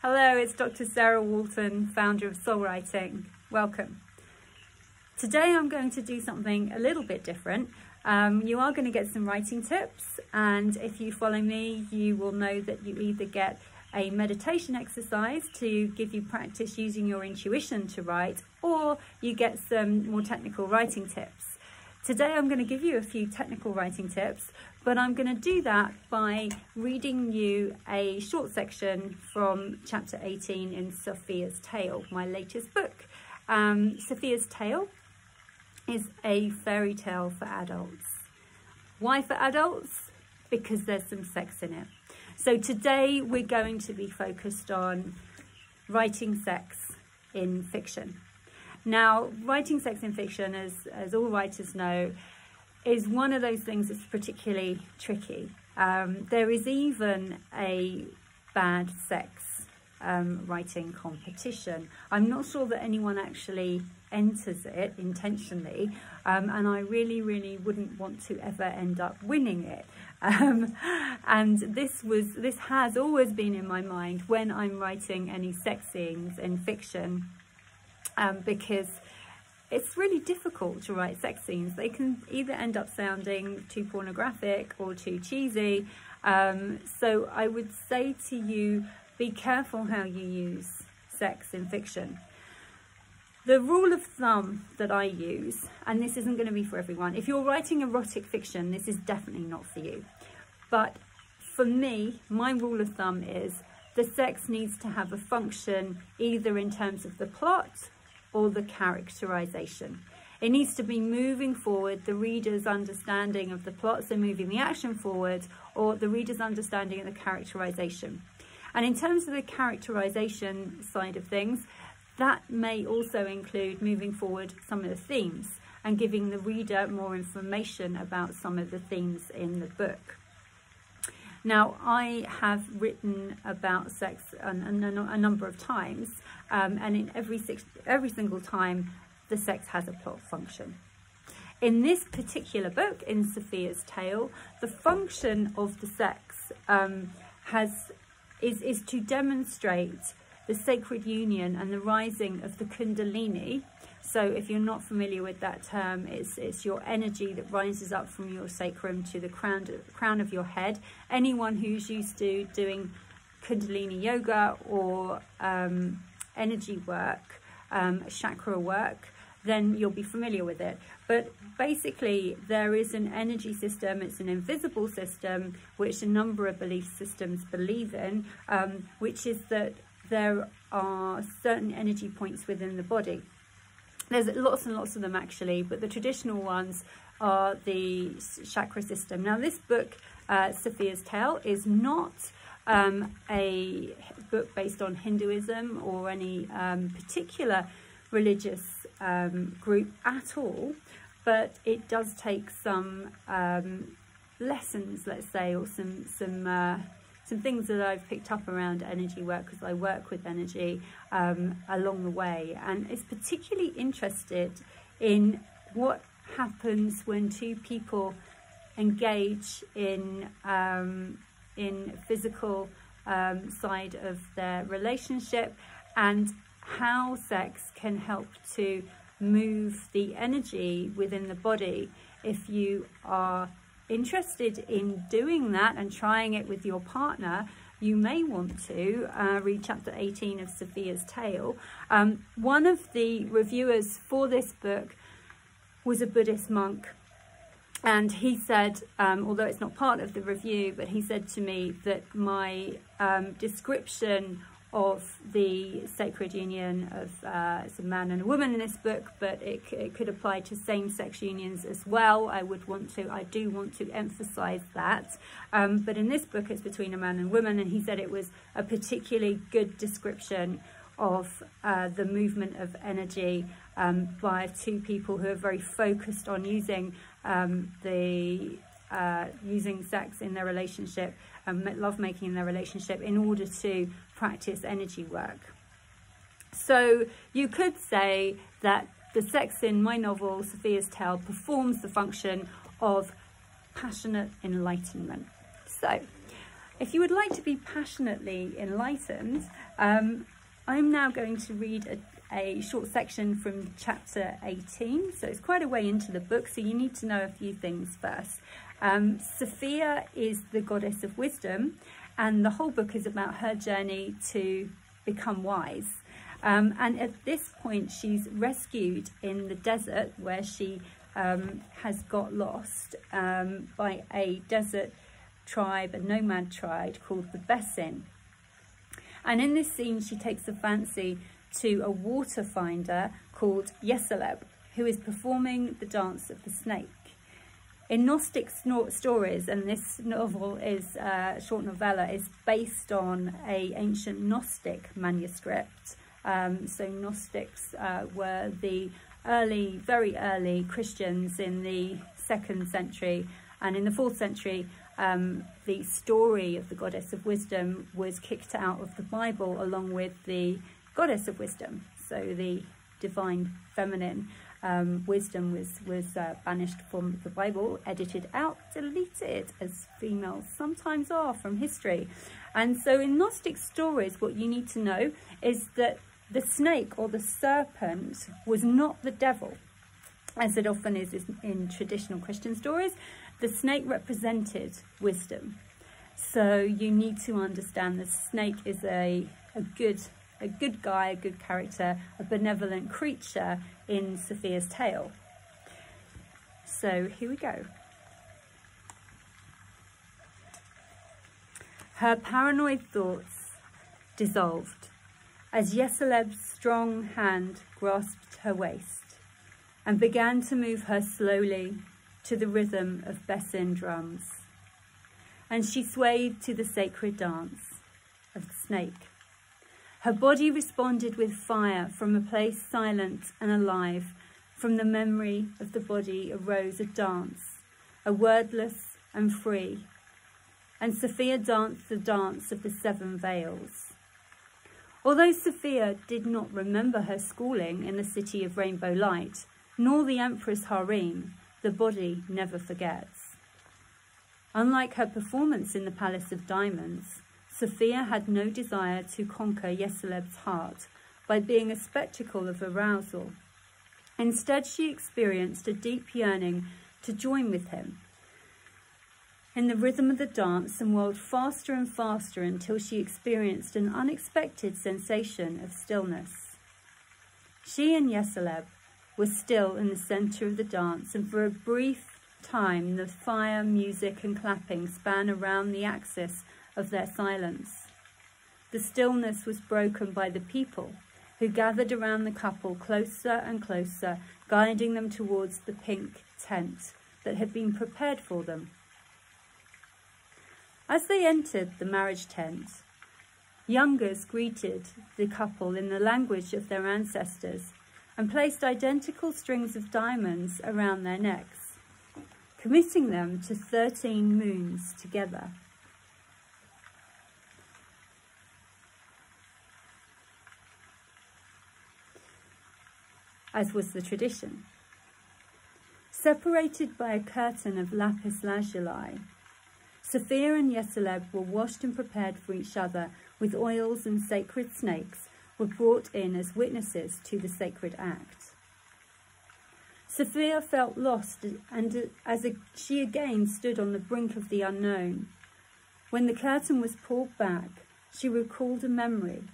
Hello, it's Dr. Sarah Walton, founder of Soul Writing. Welcome. Today I'm going to do something a little bit different. Um, you are going to get some writing tips, and if you follow me, you will know that you either get a meditation exercise to give you practice using your intuition to write, or you get some more technical writing tips. Today I'm going to give you a few technical writing tips, but I'm going to do that by reading you a short section from chapter 18 in Sophia's Tale, my latest book. Um, Sophia's Tale is a fairy tale for adults. Why for adults? Because there's some sex in it. So today we're going to be focused on writing sex in fiction. Now, writing sex in fiction, as, as all writers know, is one of those things that's particularly tricky. Um, there is even a bad sex um, writing competition. I'm not sure that anyone actually enters it intentionally, um, and I really, really wouldn't want to ever end up winning it. Um, and this was, this has always been in my mind when I'm writing any sex scenes in fiction um, because it's really difficult to write sex scenes. They can either end up sounding too pornographic or too cheesy. Um, so I would say to you, be careful how you use sex in fiction. The rule of thumb that I use, and this isn't going to be for everyone, if you're writing erotic fiction, this is definitely not for you. But for me, my rule of thumb is the sex needs to have a function either in terms of the plot or the characterization. It needs to be moving forward the reader's understanding of the plot, so moving the action forward, or the reader's understanding of the characterization. And in terms of the characterization side of things, that may also include moving forward some of the themes and giving the reader more information about some of the themes in the book. Now, I have written about sex a, a, number of times, um, and in every, six, every single time, the sex has a plot function. In this particular book, in Sophia's Tale, the function of the sex um, has is, is to demonstrate the sacred union and the rising of the Kundalini, so if you're not familiar with that term, it's, it's your energy that rises up from your sacrum to the crown, crown of your head. Anyone who's used to doing Kundalini yoga or um, energy work, um, chakra work, then you'll be familiar with it. But basically, there is an energy system, it's an invisible system, which a number of belief systems believe in, um, which is that there are certain energy points within the body. There's lots and lots of them actually, but the traditional ones are the chakra system. Now this book, uh, Sophia's Tale, is not um, a book based on Hinduism or any um, particular religious um, group at all, but it does take some um, lessons, let's say, or some some uh, some things that I've picked up around energy work because I work with energy um, along the way. And it's particularly interested in what happens when two people engage in um, in physical um, side of their relationship and how sex can help to move the energy within the body if you are interested in doing that and trying it with your partner, you may want to uh, read chapter 18 of Sophia's Tale. Um, one of the reviewers for this book was a Buddhist monk. And he said, um, although it's not part of the review, but he said to me that my um, description of the sacred union of uh, a man and a woman in this book, but it, it could apply to same-sex unions as well. I would want to, I do want to emphasize that. Um, but in this book, it's between a man and woman, and he said it was a particularly good description of uh, the movement of energy um, by two people who are very focused on using um, the uh, using sex in their relationship, um, love making in their relationship in order to practice energy work. So you could say that the sex in my novel, Sophia's Tale, performs the function of passionate enlightenment. So if you would like to be passionately enlightened, um, I'm now going to read a, a short section from chapter 18. So it's quite a way into the book, so you need to know a few things first. Um, Sophia is the goddess of wisdom, and the whole book is about her journey to become wise. Um, and at this point, she's rescued in the desert where she um, has got lost um, by a desert tribe, a nomad tribe called the Bessin. And in this scene, she takes a fancy to a water finder called Yeseleb, who is performing the dance of the snake. In Gnostic stories, and this novel is uh, short novella, is based on a ancient Gnostic manuscript. Um, so Gnostics uh, were the early, very early Christians in the second century, and in the fourth century, um, the story of the goddess of wisdom was kicked out of the Bible along with the goddess of wisdom. So the divine feminine um, wisdom was, was uh, banished from the Bible, edited out, deleted, as females sometimes are from history. And so in Gnostic stories, what you need to know is that the snake or the serpent was not the devil, as it often is in traditional Christian stories. The snake represented wisdom. So you need to understand the snake is a, a good a good guy, a good character, a benevolent creature in Sophia's tale. So here we go. Her paranoid thoughts dissolved as Yeseleb's strong hand grasped her waist and began to move her slowly to the rhythm of Bessin drums. And she swayed to the sacred dance of the snake. Her body responded with fire from a place silent and alive. From the memory of the body arose a dance, a wordless and free. And Sophia danced the dance of the seven veils. Although Sophia did not remember her schooling in the city of rainbow light, nor the empress harem, the body never forgets. Unlike her performance in the Palace of Diamonds, Sophia had no desire to conquer Yeseleb's heart by being a spectacle of arousal. Instead, she experienced a deep yearning to join with him in the rhythm of the dance and whirled faster and faster until she experienced an unexpected sensation of stillness. She and Yeseleb were still in the centre of the dance, and for a brief time the fire, music, and clapping span around the axis of their silence. The stillness was broken by the people, who gathered around the couple closer and closer, guiding them towards the pink tent that had been prepared for them. As they entered the marriage tent, youngers greeted the couple in the language of their ancestors and placed identical strings of diamonds around their necks, committing them to 13 moons together. As was the tradition. Separated by a curtain of lapis lazuli, Sophia and Yeseleb were washed and prepared for each other with oils and sacred snakes were brought in as witnesses to the sacred act. Sophia felt lost and as she again stood on the brink of the unknown. When the curtain was pulled back, she recalled a memory.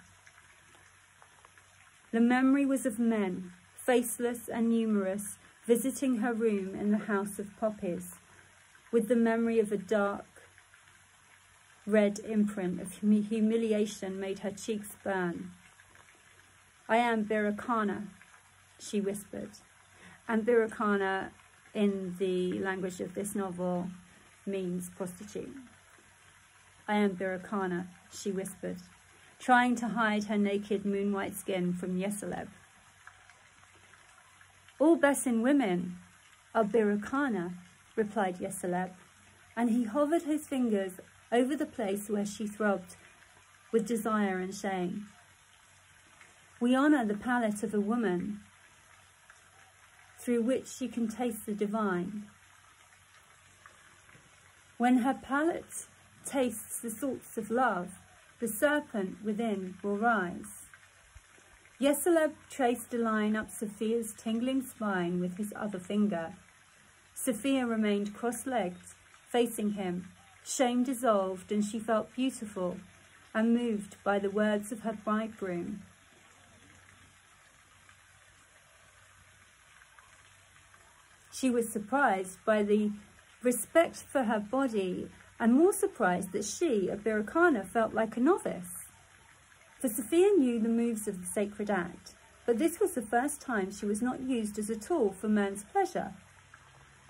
The memory was of men faceless and numerous, visiting her room in the house of poppies, with the memory of a dark red imprint of humiliation made her cheeks burn. I am Birukana, she whispered. And Birukana, in the language of this novel, means prostitute. I am Birukana, she whispered, trying to hide her naked moon-white skin from Yeseleb. All Bessin women are Birukana, replied Yeseleb, and he hovered his fingers over the place where she throbbed with desire and shame. We honour the palate of a woman through which she can taste the divine. When her palate tastes the salts of love, the serpent within will rise. Yeseleb traced a line up Sophia's tingling spine with his other finger. Sophia remained cross-legged, facing him. Shame dissolved and she felt beautiful and moved by the words of her bridegroom. She was surprised by the respect for her body and more surprised that she, a Birukana, felt like a novice. For Sophia knew the moves of the sacred act, but this was the first time she was not used as a tool for man's pleasure.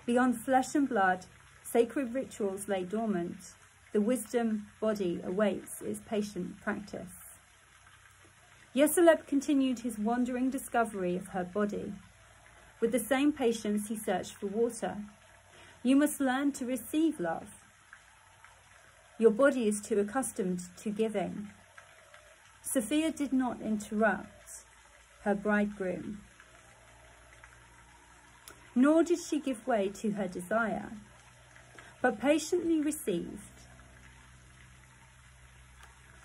Beyond flesh and blood, sacred rituals lay dormant. The wisdom body awaits its patient practice. Yeseleb continued his wandering discovery of her body. With the same patience, he searched for water. You must learn to receive love. Your body is too accustomed to giving. Sophia did not interrupt her bridegroom, nor did she give way to her desire, but patiently received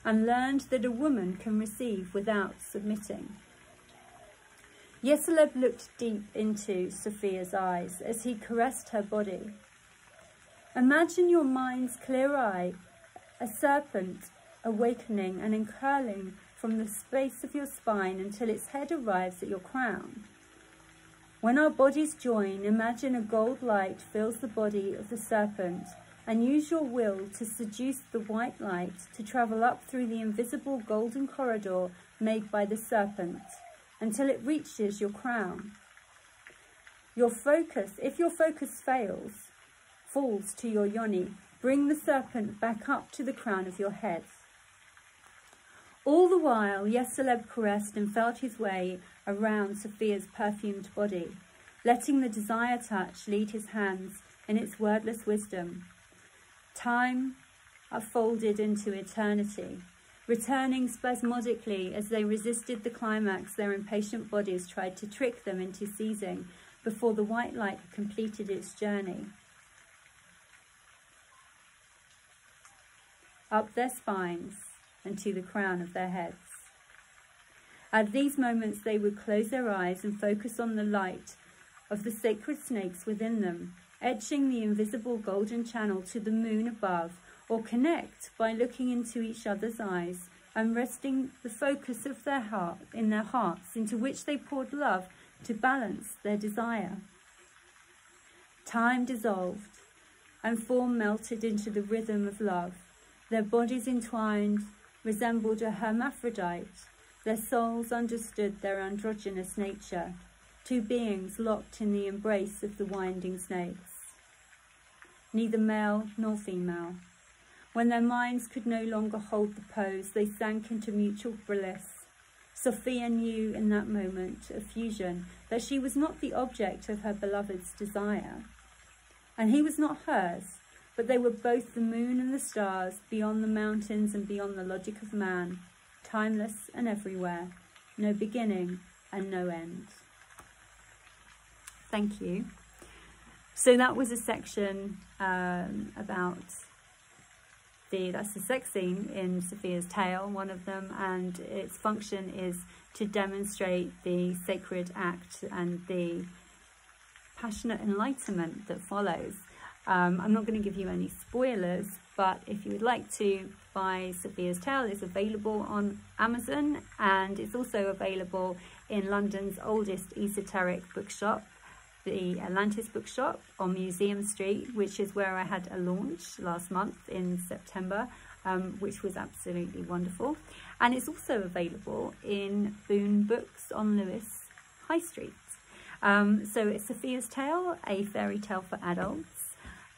and learned that a woman can receive without submitting. Yeseleb looked deep into Sophia's eyes as he caressed her body. Imagine your mind's clear eye, a serpent awakening and uncurling from the space of your spine until its head arrives at your crown. When our bodies join, imagine a gold light fills the body of the serpent and use your will to seduce the white light to travel up through the invisible golden corridor made by the serpent until it reaches your crown. Your focus, if your focus fails, falls to your yoni, bring the serpent back up to the crown of your head. All the while, Yeseleb caressed and felt his way around Sophia's perfumed body, letting the desire touch lead his hands in its wordless wisdom. Time unfolded into eternity, returning spasmodically as they resisted the climax their impatient bodies tried to trick them into seizing before the white light completed its journey. Up their spines and to the crown of their heads. At these moments they would close their eyes and focus on the light of the sacred snakes within them, etching the invisible golden channel to the moon above or connect by looking into each other's eyes and resting the focus of their heart in their hearts into which they poured love to balance their desire. Time dissolved and form melted into the rhythm of love. Their bodies entwined resembled a hermaphrodite. Their souls understood their androgynous nature, two beings locked in the embrace of the winding snakes. Neither male nor female, when their minds could no longer hold the pose, they sank into mutual bliss. Sophia knew in that moment of fusion that she was not the object of her beloved's desire, and he was not hers, but they were both the moon and the stars, beyond the mountains and beyond the logic of man, timeless and everywhere, no beginning and no end. Thank you. So that was a section um, about the that's the sex scene in Sophia's tale, one of them, and its function is to demonstrate the sacred act and the passionate enlightenment that follows. Um, I'm not going to give you any spoilers, but if you would like to buy Sophia's Tale, it's available on Amazon and it's also available in London's oldest esoteric bookshop, the Atlantis Bookshop on Museum Street, which is where I had a launch last month in September, um, which was absolutely wonderful. And it's also available in Boon Books on Lewes High Street. Um, so it's Sophia's Tale, a fairy tale for adults.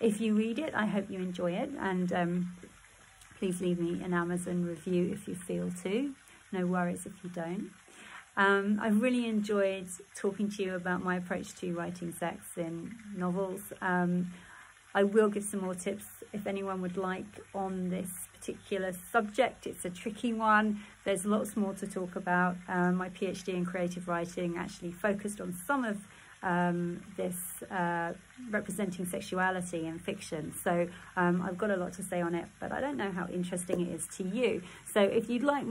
If you read it, I hope you enjoy it. And um, please leave me an Amazon review if you feel to. No worries if you don't. Um, I've really enjoyed talking to you about my approach to writing sex in novels. Um, I will give some more tips if anyone would like on this particular subject. It's a tricky one. There's lots more to talk about. Um, my PhD in creative writing actually focused on some of um, this uh, representing sexuality in fiction. So um, I've got a lot to say on it, but I don't know how interesting it is to you. So if you'd like